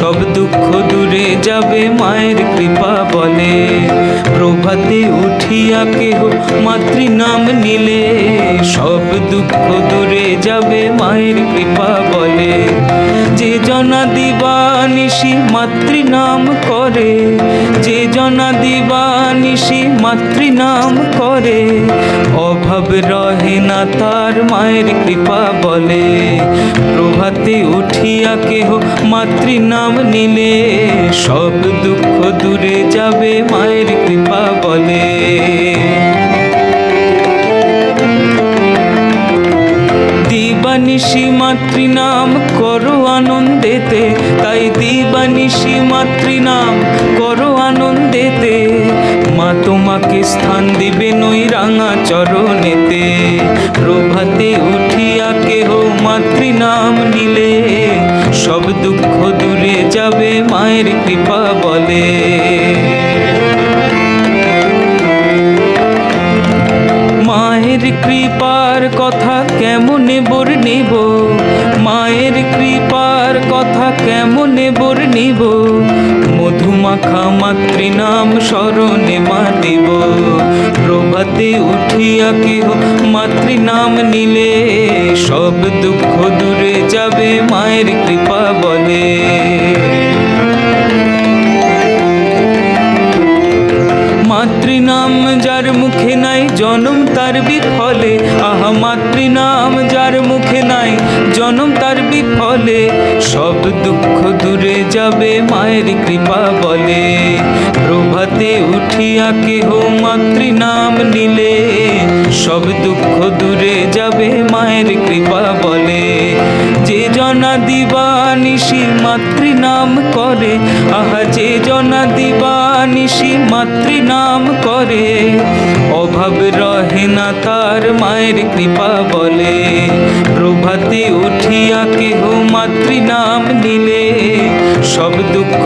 সব দুঃখ দূরে যাবে মায়ের কৃপা বলে। প্রভাতে উঠিয়া কেহ মাতৃনাম নিলে। সব দুঃখ দূরে যাবে মায়ের কৃপা বলে। যে জনা দিবানিশি মাতৃনাম করে, যে জনা দিবানিশি মাতৃনাম করে, অভাব রহে না তার মায়ের কৃপা বলে। প্রভাতে উঠিয়া কেহ মাতৃনাম নিলে। সব দুঃখ দূরে যাবে মায়ের কৃপা বলে। দিবানিশি মাতৃনাম করো আনন্দেতে। তাই দিবানিশি মাতৃনাম করো আনন্দেতে। মা তোমাকে স্থান দিবে নই রাঙা চরণেতে। প্রভাতে উঠিয়া কেহ মাতৃনাম কথা কেমনে বর্ণিব মায়ের কৃপার কথা কেমনে বর্ণিব মধুমাখা মাতৃনাম স্মরণে মাতিব প্রভাতে উঠিয়া কেহ মাতৃনাম নিলে, সব দুঃখ দূরে যাবে মায়ের কৃপা বলে। মাতৃনাম যার মুখে নাই, জনম তার বিফলে। আহা, মাতৃনাম যার মুখে নাই, জনম তার বিফলে। সব দুঃখ দূরে যাবে মায়ের কৃপা বলে। প্রভাতে উঠিয়া কেহ মাতৃনাম নিলে। সব দুঃখ দূরে যাবে মায়ের কৃপা বলে। যে জনা দিবানিশি মাতৃনাম করে, আহা, যে জনা দিবানিশি মাতৃনাম করে, অভাব রহে না তার মায়ের কৃপা বলে। প্রভাতে উঠিয়া কেহ মাতৃনাম নিলে, সব দুঃখ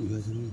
이거는